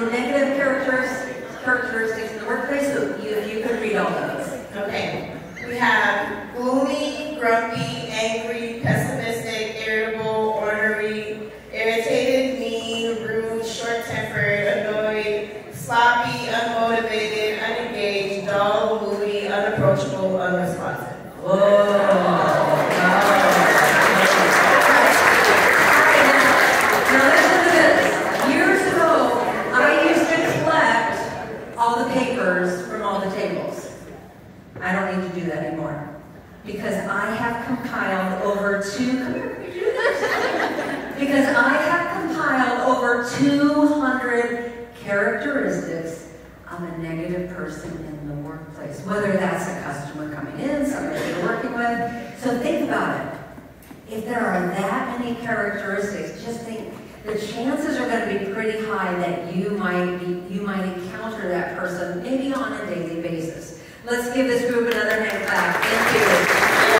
the negative characteristics, characteristics in the workplace, so you, if you could read all those. Okay. We have gloomy, grumpy, angry, pessimistic, irritable, ornery, irritated, mean, rude, short-tempered, annoyed, sloppy, unmotivated, unengaged, dull, moody, unapproachable, unresponsive. Now listen to this. Years ago, I used to collect all the papers from all the tables. I don't need to do that anymore. Because I have compiled over two, come here, do? Because I have compiled over 200 characteristics of a negative person in the workplace. Whether that's a customer coming in, somebody you're working with. So think about it. If there are that many characteristics, just think the chances are going to be pretty high that you might be, you might Let's give this group another